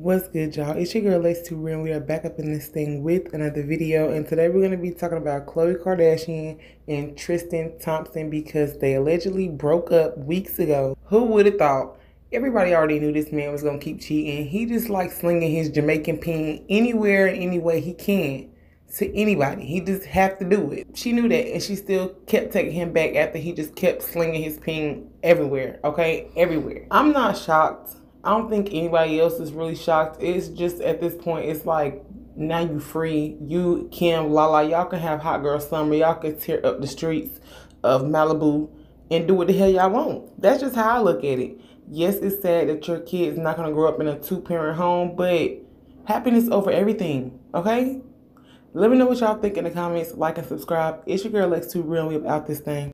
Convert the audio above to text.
What's good, y'all? It's your girl Two and we are back up in this thing with another video. And today we're going to be talking about Khloe Kardashian and Tristan Thompson because they allegedly broke up weeks ago. Who would have thought? Everybody already knew this man was going to keep cheating. He just likes slinging his Jamaican pin anywhere and any way he can to anybody. He just have to do it. She knew that and she still kept taking him back after he just kept slinging his pin everywhere. Okay? Everywhere. I'm not shocked I don't think anybody else is really shocked. It's just at this point, it's like now you free. You Kim, Lala, y'all can have hot girl summer. Y'all can tear up the streets of Malibu and do what the hell y'all want. That's just how I look at it. Yes, it's sad that your kid is not gonna grow up in a two parent home, but happiness over everything. Okay? Let me know what y'all think in the comments. Like and subscribe. It's your girl Lexx Two Real. We about this thing.